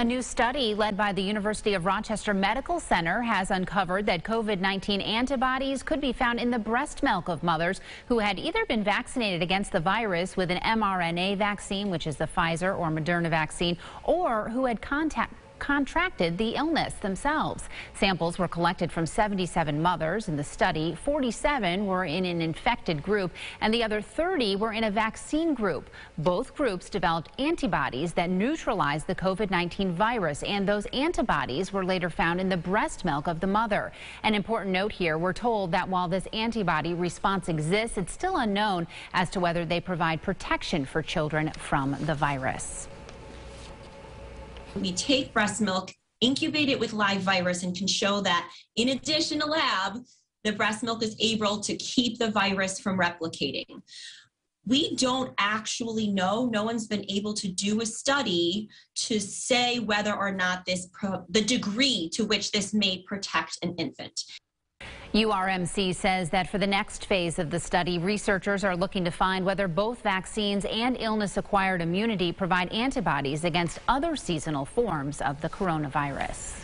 A new study led by the University of Rochester Medical Center has uncovered that COVID-19 antibodies could be found in the breast milk of mothers who had either been vaccinated against the virus with an mRNA vaccine, which is the Pfizer or Moderna vaccine, or who had contact contracted the illness themselves. Samples were collected from 77 mothers in the study. 47 were in an infected group and the other 30 were in a vaccine group. Both groups developed antibodies that neutralized the COVID-19 virus and those antibodies were later found in the breast milk of the mother. An important note here, we're told that while this antibody response exists, it's still unknown as to whether they provide protection for children from the virus. We take breast milk, incubate it with live virus, and can show that in addition to lab, the breast milk is able to keep the virus from replicating. We don't actually know, no one's been able to do a study to say whether or not this, pro- the degree to which this may protect an infant. URMC says that for the next phase of the study, researchers are looking to find whether both vaccines and illness-acquired immunity provide antibodies against other seasonal forms of the coronavirus.